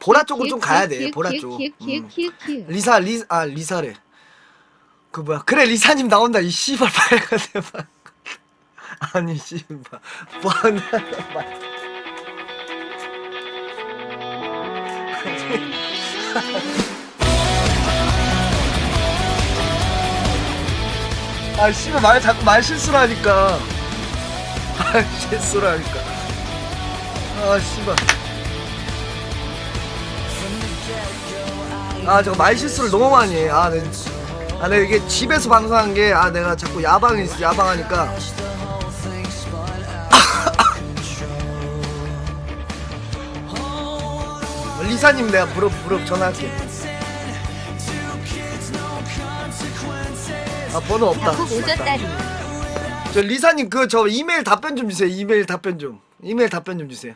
보라 쪽으로 좀 가야 돼, 보라 쪽. 음. 리사 리 아 리사래. 그 뭐야? 그래 리사님 나온다 이 씨발 빨간 대박. 아니 씨발 뭐하냐? 아 씨발 말 자꾸 말 실수를 하니까 말 실수를 하니까 아 씨발 아 저거 말 실수를 너무 많이 해. 아, 내, 아, 내가 이게 집에서 방송한 게, 아, 내가 자꾸 야방이 있어, 야방하니까. 리사님 내가 무릎, 무릎 전화할게. 아, 번호 없다. 자꾸 저 리사님 그 저 이메일 답변 좀 주세요. 이메일 답변 좀. 이메일 답변 좀 주세요.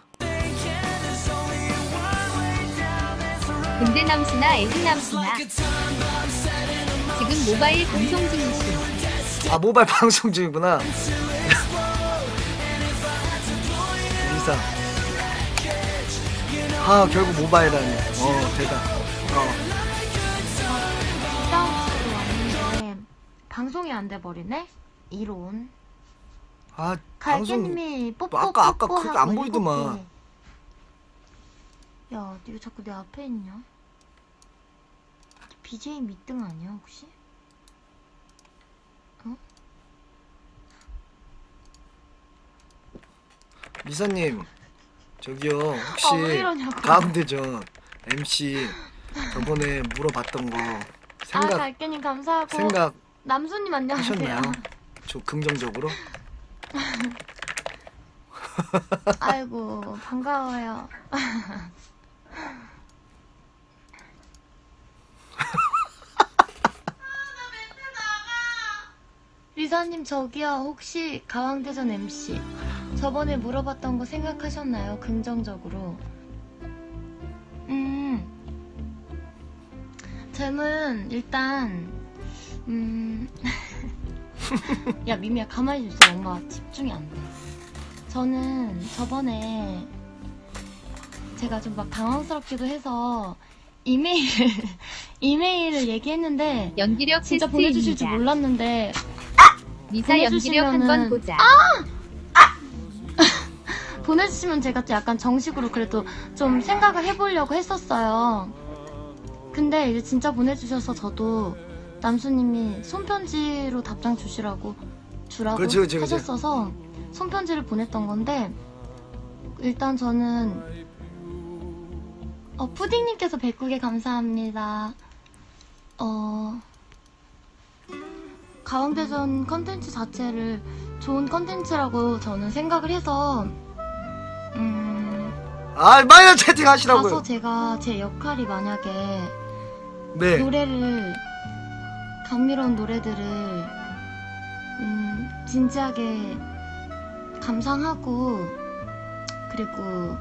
근데 남수나 애기 남수나 지금 모바일 방송 중이시 아 모바일 방송 중이구나. 리사. 아 결국 모바일하네. 어 대단. 어. 왔는데 방송이 안 돼 버리네. 이론. 아 방송. 갈게님이 뽀뽀 아까- 아까 뽀뽀 그게 하고 안 일곱 보이더만. 개. 야, 너 자꾸 내 앞에 있냐? BJ 밑등 아니야 혹시? 리사님 저기요 혹시 아, 이러냐고. 가운데전 MC 저번에 물어봤던 거 아, 생각 갈게님 감사하고 생각 남수님 안녕하세요. 하셨나요? 저 긍정적으로? 아이고 반가워요. 리사님 저기요 혹시 가왕대전 MC 저번에 물어봤던 거 생각하셨나요? 긍정적으로. 음 저는 일단 음. 야 미미야 가만히 좀 있어 엄마 집중이 안 돼. 저는 저번에 제가 좀 막 당황스럽기도 해서 이메일 이메일을 얘기했는데 연기력 진짜 보내주실 줄. 몰랐는데 리사 연기력 한번 보내주시면은- 보자. 보내주시면 제가 좀 약간 정식으로 그래도 좀 생각을 해보려고 했었어요. 근데 이제 진짜 보내주셔서 저도 남수님이 손편지로 답장 주시라고 주라고 그렇지, 그렇지, 그렇지. 하셨어서 손편지를 보냈던 건데 일단 저는 어, 푸딩님께서 109개 감사합니다. 어, 가왕대전 컨텐츠 자체를 좋은 컨텐츠라고 저는 생각을 해서 음, 아 마이너 채팅 가서 하시라고요. 제가 제 역할이 만약에 네. 노래를 감미로운 노래들을 음, 진지하게 감상하고 그리고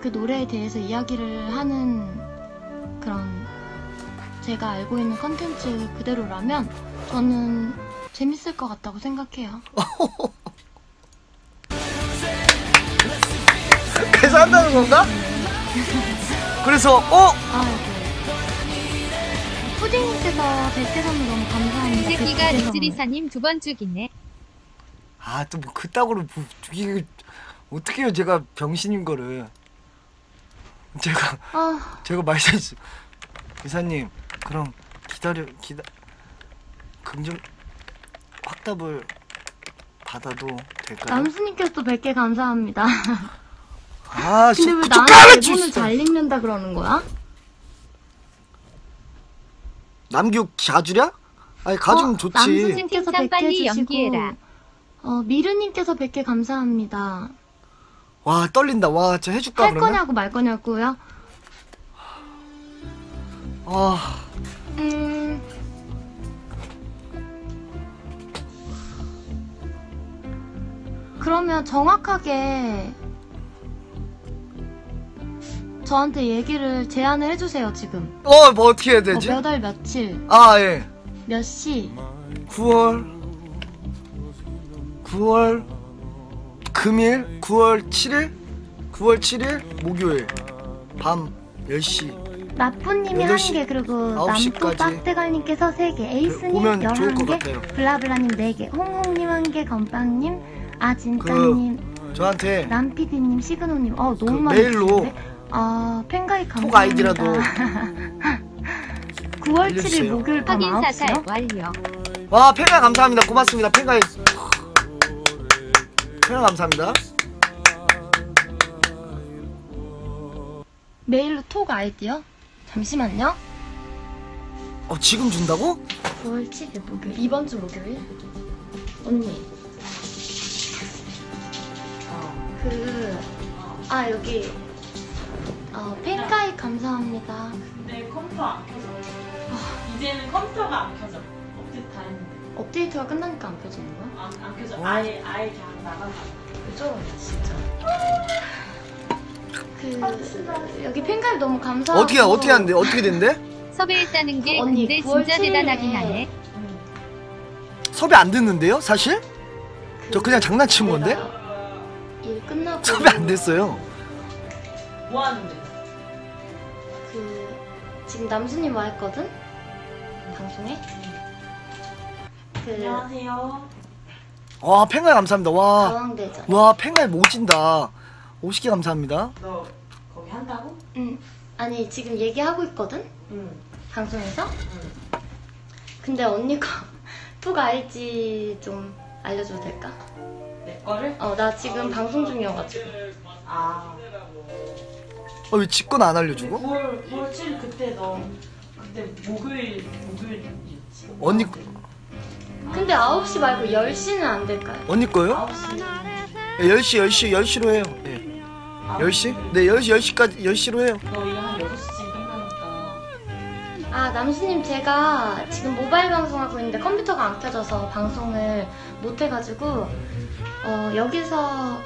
그 노래에 대해서 이야기를 하는 그런 제가 알고 있는 컨텐츠 그대로라면 저는 재밌을 것 같다고 생각해요. 그래서 한다는 건가? 그래서 어? 아이고. 푸딩님께서 100개 선물 너무 이 감사합니다. 새끼가 100개 선물. 리즈리사님 두 번 죽이네. 아 또 뭐 그따구로 뭐, 이게 어떻게 해요 제가 병신인 거를 제가 아, 제가 말씀했어 이사님 그럼 기다려 기다 긍정 확답을 받아도 될까요? 남수님께서 또 100개 감사합니다. 아 근데 왜 나한테 주 대본을 잘 읽는다 그러는 거야? 남규 가주랴? 아니 가주면 어, 좋지 남수님께서 칭찬 100개 빨리 주시고 연기해라. 어, 미르님께서 100개 감사합니다. 와 떨린다 와 진짜 해줄까 할 그러면? 거냐고 말 거냐고요? 아 음... 그러면 정확하게 저한테 얘기를 제안을 해주세요 지금. 어, 뭐 어떻게 해야 되지? 몇 월 며칠? 아, 예. 몇 시? 9월? 9월 금일? 9월 7일? 9월 7일? 목요일 밤 10시 나쁘님이 여덟 한 시, 개 그리고 시까지. 빡대갈님께서 세 개, 에이스님 보면 좋을 것 11개, 같아요. 블라블라님 네 개, 홍홍님 한 개, 건빵님, 아진짜님, 저한테 남피디님, 시그노님. 어 너무 그 많이 메일로 주시는데? 아 팬가입 톡 감사합니다. 아이디라도 9월 7일 알려주세요. 목요일 밤 확인 사살 9시요? 완료. 와 팬가 감사합니다 고맙습니다 팬가에 팬가 감사합니다 메일로 톡 아이디요? 잠시만요. 어 지금 준다고? 9월 7일 목요일 이번 주 목요일 언니 그 아 여기 어, 팬가입 감사합니다 근데 컴퓨터 안 켜져. 이제는 컴퓨터가 안 켜져. 업데이트 다 했는데. 업데이트가 끝나니까 안 켜지는 거야? 안, 안 켜져. 어? 아예, 아예 그냥 나가서. 그죠 진짜 그 여기 팬가입 너무 감사하고 어떻게 어떻게 하는데 어떻게 된대? 섭외했다는 게 언니, 근데 9월 진짜 7일 에 대단하긴 하네. 응. 섭외 안 됐는데요 사실? 저 그냥 장난친 건데? 내가 일 끝나고 섭외 안 됐어요 뭐 하는데? 그 지금 남순님 와 있거든? 방송에 그 안녕하세요. 와 팬가 감사합니다 와 가왕대전 와 팬가 모진다 50개 감사합니다 너 거기 한다고? 응 아니 지금 얘기하고 있거든? 응. 방송에서? 응. 근데 언니가 톡 알지 좀 알려줘도 될까? 내 거를? 어 나 지금 방송 중이어가지고 아. 어 왜 직권 안 알려주고? 9월, 9월 7일 그때 너, 그때 목요일, 목요일이었지. 언니 근데 9시 말고 10시는 안 될까요? 언니 거요? 9시. 예, 10시 10시 10시로 해요 예. 10시? 네 10시 10시까지 10시로 해요 너 이거 한 6시쯤 끝나니까. 아 남수님 제가 지금 모바일 방송하고 있는데 컴퓨터가 안 켜져서 방송을 못 해가지고 어, 여기서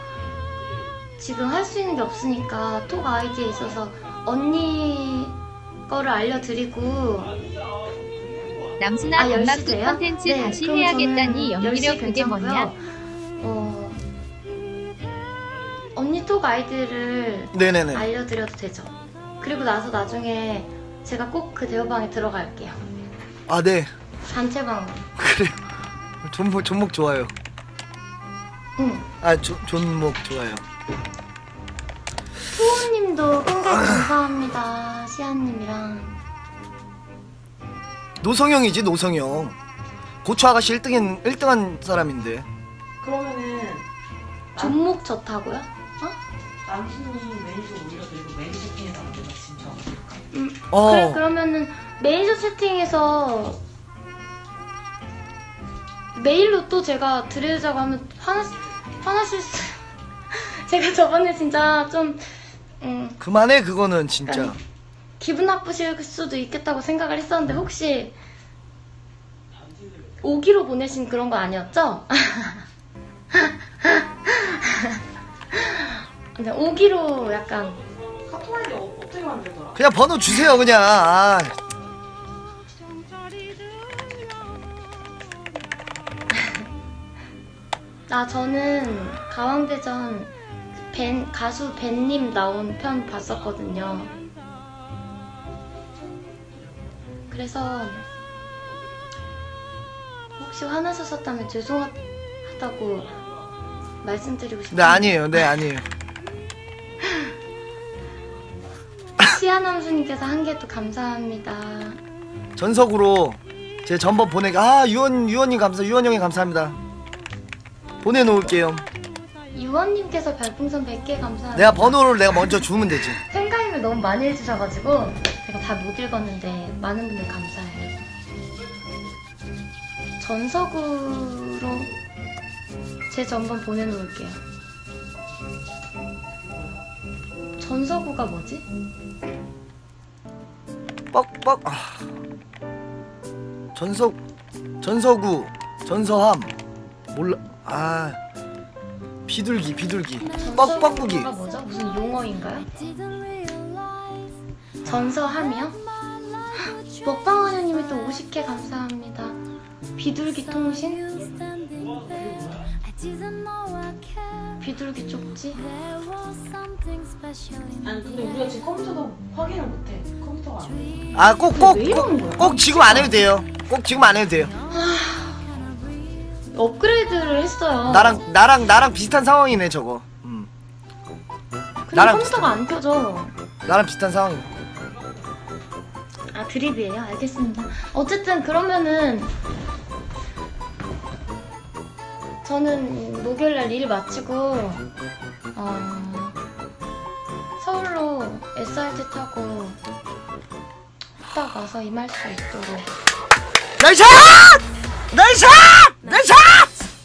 지금 할 수 있는 게 없으니까 톡 아이디에 있어서 언니 거를 알려드리고 남순아 아 음악도 10시세요? 컨텐츠 다시 그럼 해야겠다니 연기력 10시 그게 뭐냐? 어, 언니 톡 아이디를 네네네 알려드려도 되죠? 그리고 나서 나중에 제가 꼭 그 대화방에 들어갈게요. 아 네 단체방. 그래요 존목 존목 좋아요 응. 아 조, 존목 좋아요 수호님도 팬가입 감사합니다. 시아님이랑. 노성형이지 노성형 고추 아가씨 1등인 1등한 사람인데 그러면은. 존목 좋다고요? 남순이 매니저 올려드리고 매니저 세팅해서 내가 진짜 음, 어 그래 그러면은 매니저 채팅에서 메일로 또 제가 드리자고 하면 화나 화나실 수. 제가 저번에 진짜 좀 음, 그만해 그거는 진짜 아니. 기분 나쁘실 수도 있겠다고 생각을 했었는데 혹시 오기로 보내신 그런 거 아니었죠? 근데 오기로 약간 카톡 아이디 어- 어떻게 만들더라? 그냥 번호 주세요 그냥 아, 나 저는 가왕대전 벤 가수 벤님 나온 편 봤었거든요. 그래서 혹시 화나셨었다면 죄송하다고 말씀드리고 네 싶어요. 아니에요 네 아니에요 시아남수님께서 한 개 또 감사합니다. 전석으로 제 전번 보내게 아 유원 유원님 감사 유원 형이 감사합니다 보내놓을게요 유원님께서 별풍선 100개 감사합니다. 내가 번호를 내가 먼저 주면 되지 팬가입을 너무 많이 해주셔가지고 제가 다 못 읽었는데 많은 분들 감사해요. 전서구로 제 전번 보내놓을게요. 전서구가 뭐지? 뻑뻑 아. 전석 전서구 전서함 몰라 아 비둘기 비둘기 뻑뻑구기 전서구가 뭐죠? 무슨 용어인가요? 전서함이요? 먹방하녀님이 또 50개 감사합니다. 비둘기 통신? 비둘기 쪽지? 아니 근데 우리가 지금 컴퓨터도 확인을 못해. 컴퓨터가 안 돼. 아 꼭 꼭 왜 이러는 거야? 꼭 지금 안 해도 돼요 꼭 지금 안 해도 돼요 업그레이드를 했어요. 나랑 나랑 나랑 비슷한 상황이네 저거 음 근데 나랑 컴퓨터가 안 켜져. 나랑 비슷한 상황이네 아 드립이에요? 알겠습니다. 어쨌든 그러면은 저는 목요일날 일 마치고 어, 서울로 SRT 타고 후딱 와서 임할 수 있도록. 나이샷! 나이샷! 나이샷!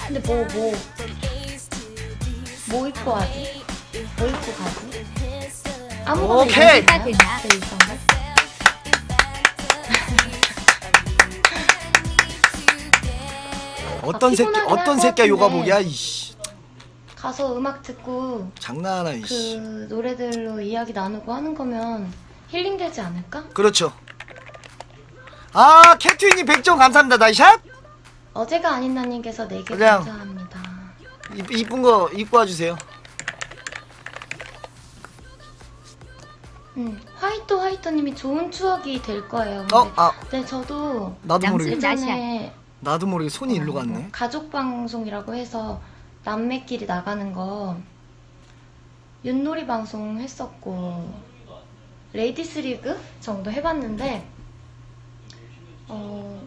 근데 뭐 뭐. 뭐 입고 하지? 뭐 입고 가지? 아무거나 오케이. 입으면 되 어떤 아, 새끼 어떤 새끼야 요가 같은데. 보기야 이씨 가서 음악 듣고 장난하나 그 이씨 노래들로 이야기 나누고 하는 거면 힐링 되지 않을까? 그렇죠 아 캣트윈님 100점 감사합니다 나이샷 어제가 아닌 나님께서 4개 그냥. 감사합니다. 이- 이쁜 거 입고 와주세요 음, 화이트 화이트님이 좋은 추억이 될 거예요. 근데, 어? 아 네, 저도 나도 나샤. 예전에 나도 모르게 손이 일로 어, 갔네 가족 방송이라고 해서 남매끼리 나가는 거 윷놀이 방송 했었고 레이디스 리그 정도 해봤는데 어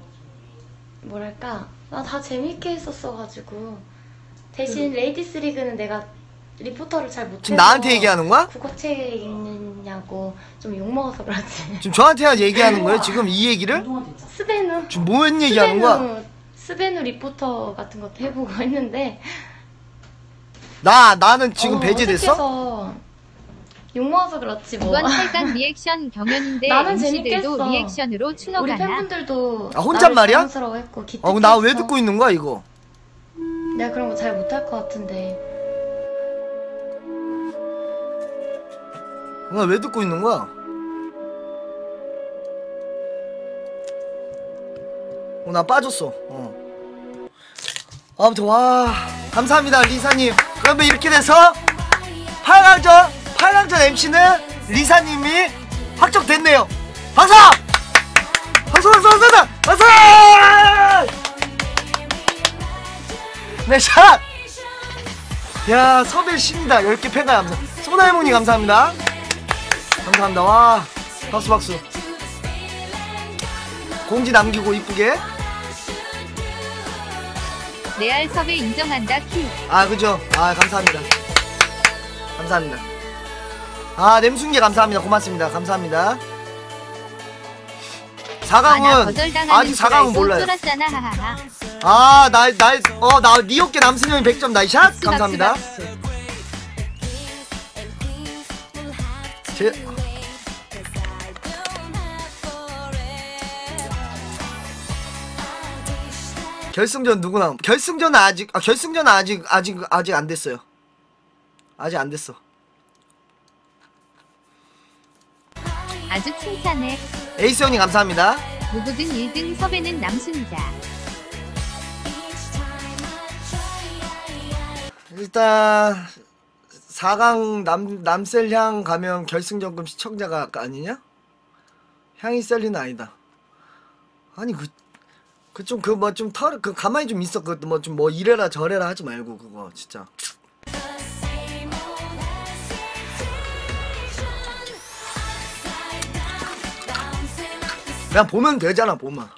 뭐랄까 나 다 재밌게 했었어가지고 대신 레이디스 리그는 내가 리포터를 잘 못해서 지금 나한테 얘기하는 거야? 국어책 읽느냐고 좀 욕먹어서 그렇지 지금 저한테 얘기하는 거예요 지금 이 얘기를? 스베누 지금 뭔 얘기하는 거야? 스베누 스베누 리포터 같은 것도 해보고 했는데 나 나는 지금 어, 배제됐어? 욕먹어서 그렇지 뭐 이번 8강 리액션 경연인데 나는 재밌겠어. 리액션으로 추노 우리? 팬분들도 아, 혼잣말이야? 스러워했고 어 나 왜 듣고 있는 거야 이거 내가 그런 거 잘 못할 것 같은데 나 왜 듣고 있는 거야? 어, 나 빠졌어. 어. 아무튼 와 감사합니다 리사님. 그러면 이렇게 돼서 8강전 8강전 MC는 리사님이 확정됐네요. 박수! 박수 박수 박수 박수! 네 샷! 야 섭외 신이다 10개 팬가 감사 소나이몽님 감사합니다 감사합니다 와 박수 박수 공지 남기고 이쁘게 레알 섭외 인정한다 큐. 아 그죠? 아 감사합니다. 감사합니다. 아 냄순개 감사합니다. 고맙습니다. 감사합니다. 아나 4강은 거절당하는 아직 줄 4강은 알고 몰라요. 쫄았잖아 하하하. 아, 나, 나, 어, 나, 리오께 남순영이 100점 나이샷? 감사합니다. 제, 결승전 누구 나옴? 결승전은 아직, 아, 결승전은 아직, 아직, 아직 안 됐어요. 아직 안 됐어. 아주 칭찬해. 에이스 형님 감사합니다. 누구든 1등 섭외는 남순이다. 일단, 4강 남, 남셀향 가면 결승전금 시청자가 아니냐? 향이 셀리는 아니다. 아니, 그, 그 좀, 그 뭐 좀 털, 그 가만히 좀 있어. 그뭐좀 뭐 이래라 저래라 하지 말고, 그거, 진짜. 그냥 보면 되잖아, 보면.